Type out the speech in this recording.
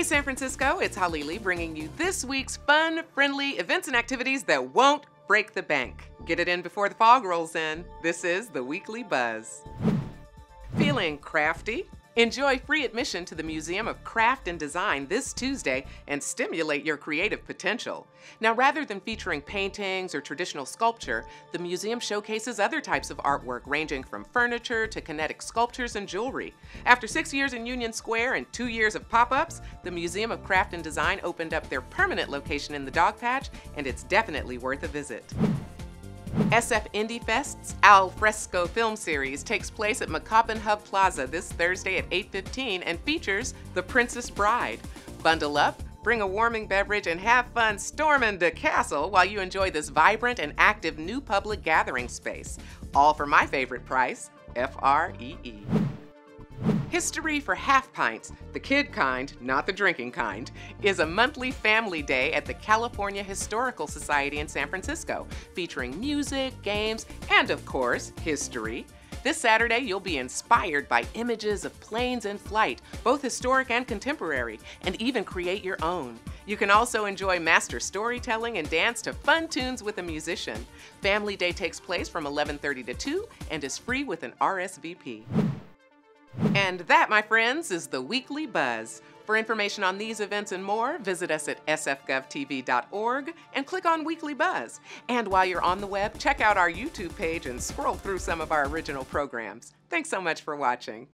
Hey, San Francisco, it's Halili bringing you this week's fun, friendly events and activities that won't break the bank. Get it in before the fog rolls in. This is the Weekly Buzz. Feeling crafty? Enjoy free admission to the Museum of Craft and Design this Tuesday and stimulate your creative potential. Now, rather than featuring paintings or traditional sculpture, the museum showcases other types of artwork ranging from furniture to kinetic sculptures and jewelry. After six years in Union Square and two years of pop ups, the Museum of Craft and Design opened up their permanent location in the Dogpatch, and it's definitely worth a visit. SF Indie Fest's Al Fresco film series takes place at McCoppin Hub Plaza this Thursday at 8:15 and features The Princess Bride. Bundle up, bring a warming beverage, and have fun storming the castle while you enjoy this vibrant and active new public gathering space. All for my favorite price, F R E E. History for Half Pints, the kid kind, not the drinking kind, is a monthly family day at the California Historical Society in San Francisco, featuring music, games, and of course, history. This Saturday, you'll be inspired by images of planes in flight, both historic and contemporary, and even create your own. You can also enjoy master storytelling and dance to fun tunes with a musician. Family Day takes place from 11:30 to 2 and is free with an RSVP. And that, my friends, is the Weekly Buzz. For information on these events and more, visit us at sfgovtv.org and click on Weekly Buzz. And while you're on the web, check out our YouTube page and scroll through some of our original programs. Thanks so much for watching.